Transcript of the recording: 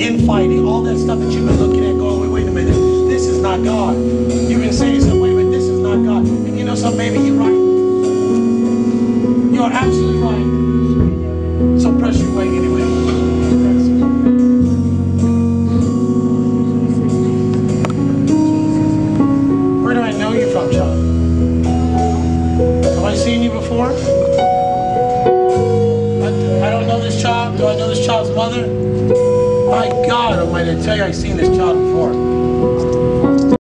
infighting, all that stuff that you've been looking at, going, wait, wait a minute, this is not God. You've been saying something, wait a minute, this is not God. And you know something, maybe you're right. You're absolutely right. So press your way anyway. Where do I know you from, John? Have I seen you before? Mother? My God Almighty, I tell you, I've seen this child before.